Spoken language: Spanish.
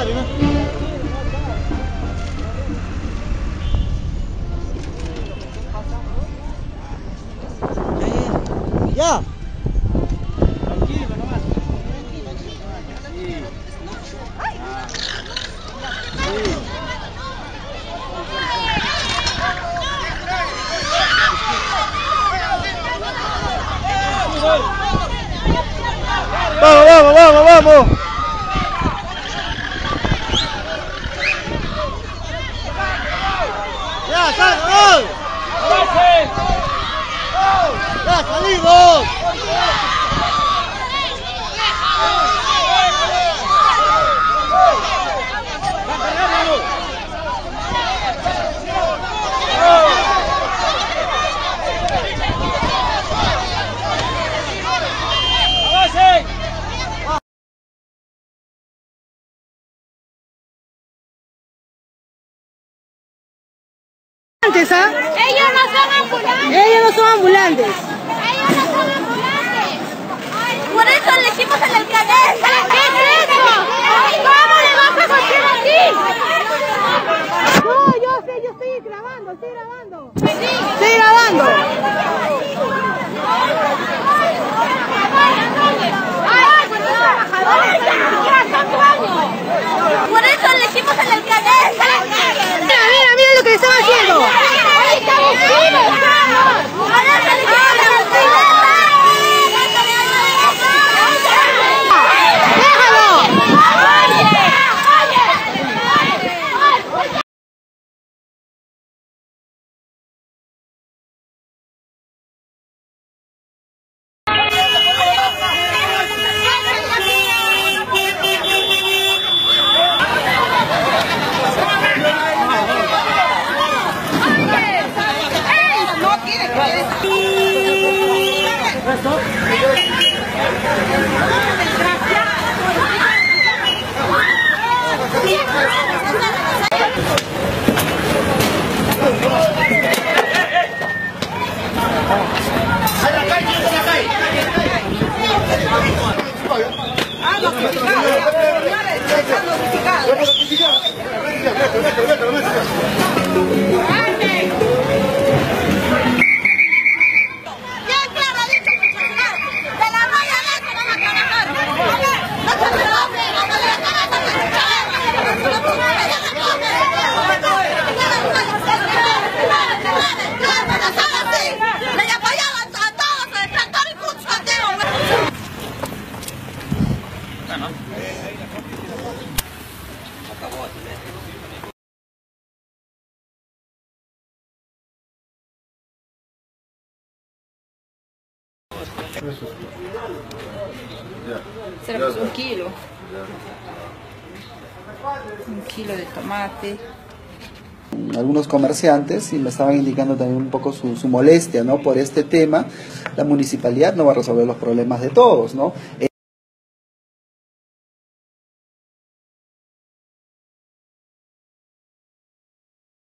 Ferrari, né? É. Yeah. vamos, vamos, vamos, vamos! ¡Ya salimos! ¿Qué no son ambulantes. Ellos no son ambulantes. Ellos no son ambulantes. Por eso le hicimos a la alcaldesa. ¿Qué es eso? ¿Cómo le vas a hacer así? No, yo sé, yo estoy grabando, estoy grabando. Estoy grabando. Vale, vale. Será pues un kilo. Un kilo de tomate. algunos comerciantes y me estaban indicando también un poco su, su molestia ¿no? por este tema. La municipalidad no va a resolver los problemas de todos, ¿no?